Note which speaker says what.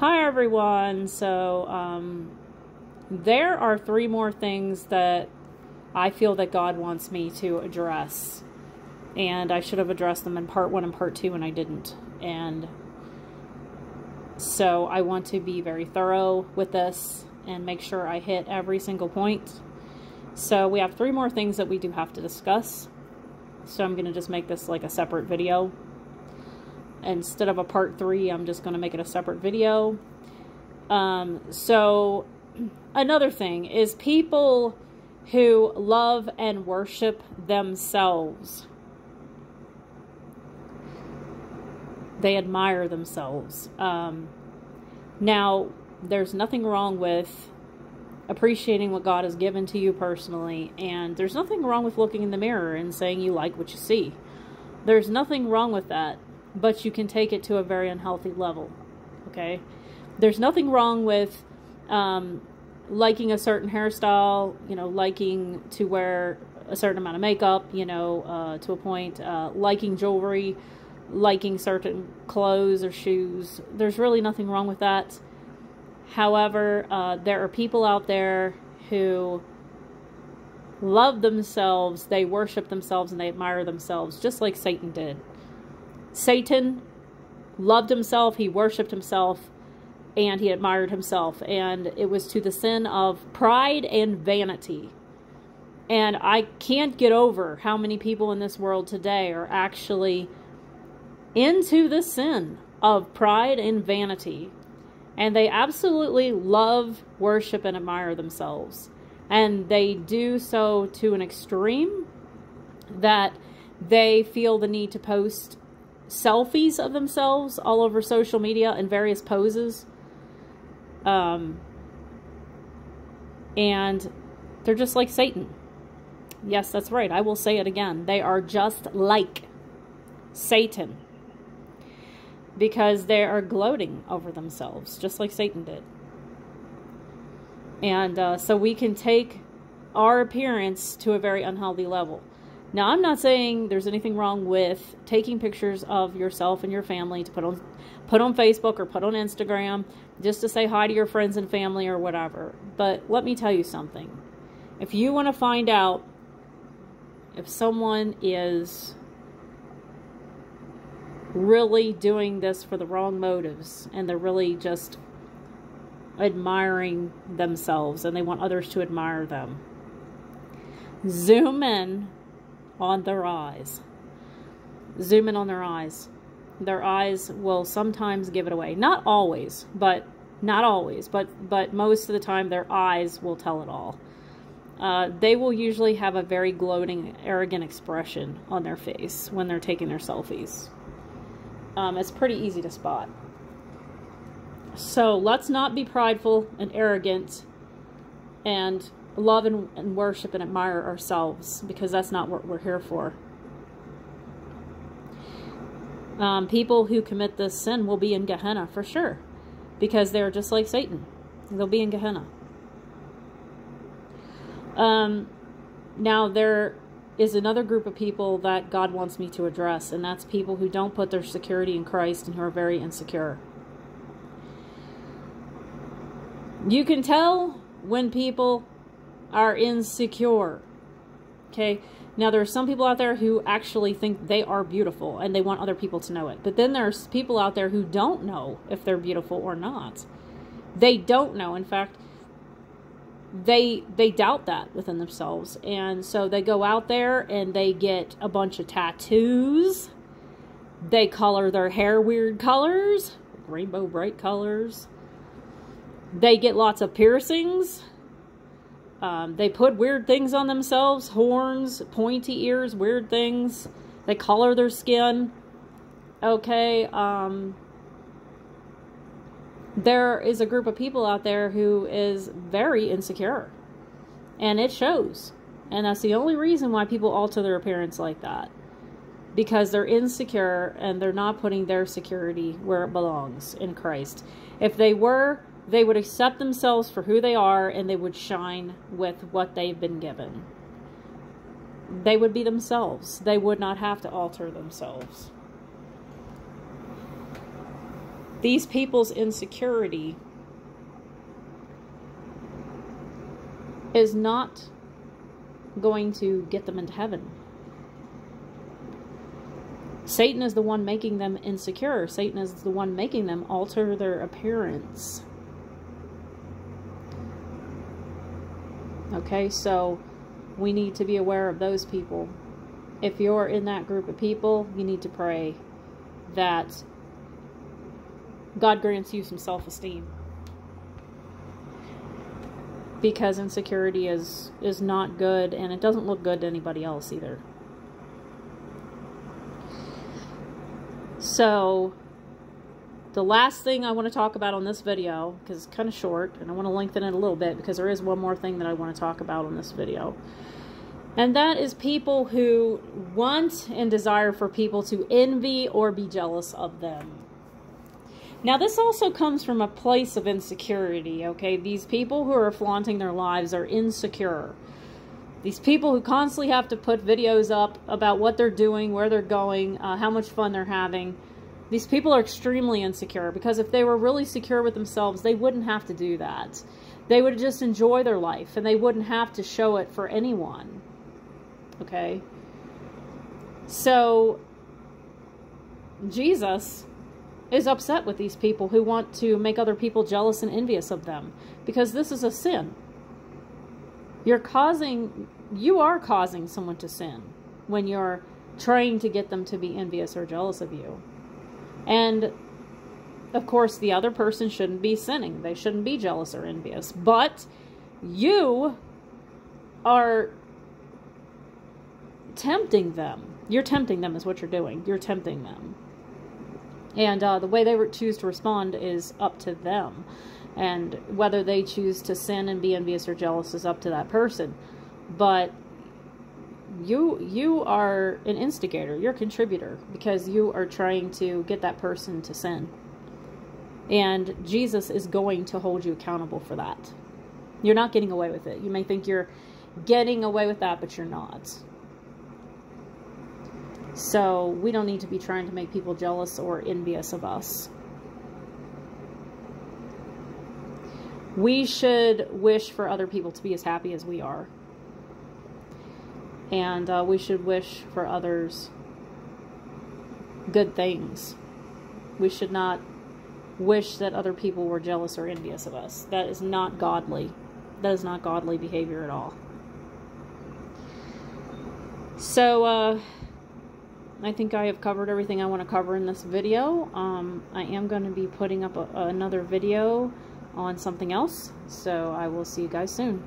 Speaker 1: Hi everyone. So, um, there are three more things that I feel that God wants me to address. And I should have addressed them in part one and part two, and I didn't. And so I want to be very thorough with this and make sure I hit every single point. So we have three more things that we do have to discuss. So I'm going to just make this like a separate video instead of a part three, I'm just going to make it a separate video. Um, so, another thing is people who love and worship themselves. They admire themselves. Um, now, there's nothing wrong with appreciating what God has given to you personally, and there's nothing wrong with looking in the mirror and saying you like what you see. There's nothing wrong with that but you can take it to a very unhealthy level. Okay? There's nothing wrong with um, liking a certain hairstyle, you know, liking to wear a certain amount of makeup, you know, uh, to a point, uh, liking jewelry, liking certain clothes or shoes. There's really nothing wrong with that. However, uh, there are people out there who love themselves, they worship themselves, and they admire themselves, just like Satan did. Satan loved himself, he worshiped himself, and he admired himself. And it was to the sin of pride and vanity. And I can't get over how many people in this world today are actually into the sin of pride and vanity. And they absolutely love, worship, and admire themselves. And they do so to an extreme that they feel the need to post selfies of themselves all over social media in various poses. Um, and they're just like Satan. Yes, that's right. I will say it again. They are just like Satan. Because they are gloating over themselves, just like Satan did. And uh, so we can take our appearance to a very unhealthy level. Now, I'm not saying there's anything wrong with taking pictures of yourself and your family to put on put on Facebook or put on Instagram just to say hi to your friends and family or whatever. But let me tell you something. If you want to find out if someone is really doing this for the wrong motives and they're really just admiring themselves and they want others to admire them, zoom in on their eyes. Zoom in on their eyes. Their eyes will sometimes give it away. Not always, but not always, but but most of the time their eyes will tell it all. Uh, they will usually have a very gloating, arrogant expression on their face when they're taking their selfies. Um, it's pretty easy to spot. So let's not be prideful and arrogant and love and, and worship and admire ourselves because that's not what we're here for. Um, people who commit this sin will be in Gehenna for sure because they're just like Satan. They'll be in Gehenna. Um, now, there is another group of people that God wants me to address, and that's people who don't put their security in Christ and who are very insecure. You can tell when people are insecure. Okay? Now, there are some people out there who actually think they are beautiful and they want other people to know it. But then there's people out there who don't know if they're beautiful or not. They don't know. In fact, they they doubt that within themselves. And so they go out there and they get a bunch of tattoos. They color their hair weird colors, rainbow bright colors. They get lots of piercings um, they put weird things on themselves horns, pointy ears, weird things. They color their skin. Okay. Um, there is a group of people out there who is very insecure. And it shows. And that's the only reason why people alter their appearance like that. Because they're insecure and they're not putting their security where it belongs in Christ. If they were, they would accept themselves for who they are and they would shine with what they've been given. They would be themselves. They would not have to alter themselves. these people's insecurity is not going to get them into heaven. Satan is the one making them insecure. Satan is the one making them alter their appearance. Okay, so we need to be aware of those people. If you're in that group of people, you need to pray that God grants you some self esteem. Because insecurity is is not good and it doesn't look good to anybody else either. So the last thing I want to talk about on this video, because it's kind of short, and I want to lengthen it a little bit because there is one more thing that I want to talk about on this video. And that is people who want and desire for people to envy or be jealous of them. Now, this also comes from a place of insecurity, okay? These people who are flaunting their lives are insecure. These people who constantly have to put videos up about what they're doing, where they're going, uh, how much fun they're having. These people are extremely insecure because if they were really secure with themselves, they wouldn't have to do that. They would just enjoy their life and they wouldn't have to show it for anyone. Okay? So, Jesus is upset with these people who want to make other people jealous and envious of them because this is a sin. You're causing, you are causing someone to sin when you're trying to get them to be envious or jealous of you. And of course, the other person shouldn't be sinning. They shouldn't be jealous or envious. But you are tempting them. You're tempting them, is what you're doing. You're tempting them. And uh, the way they choose to respond is up to them. And whether they choose to sin and be envious or jealous is up to that person. But you you are an instigator. You're a contributor because you are trying to get that person to sin. And Jesus is going to hold you accountable for that. You're not getting away with it. You may think you're getting away with that, but you're not. So we don't need to be trying to make people jealous or envious of us. We should wish for other people to be as happy as we are. And uh, we should wish for others good things. We should not wish that other people were jealous or envious of us. That is not godly. That is not godly behavior at all. So, uh, I think I have covered everything I want to cover in this video. Um, I am going to be putting up a, another video on something else, so I will see you guys soon.